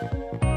Música